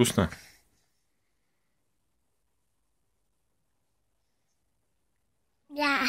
Вкусно? Да.